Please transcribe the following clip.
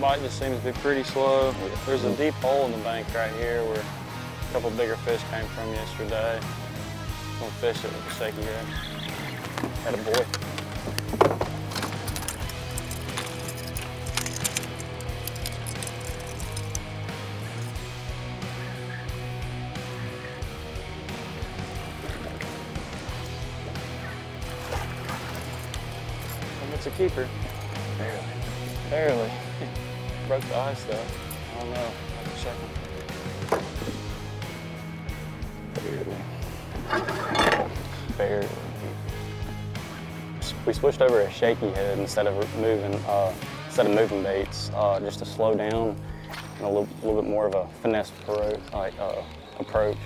Bite just seems to be pretty slow. There's a deep hole in the bank right here where a couple bigger fish came from yesterday. Gonna fish it with the shaky head. Had a boy. It's a keeper. Barely. Barely. Broke the ice though. I don't know. I to check him. Barely. Barely. We switched over a shaky head instead of moving uh, instead of moving baits, uh, just to slow down and a little, little bit more of a finesse approach. Like, uh, approach.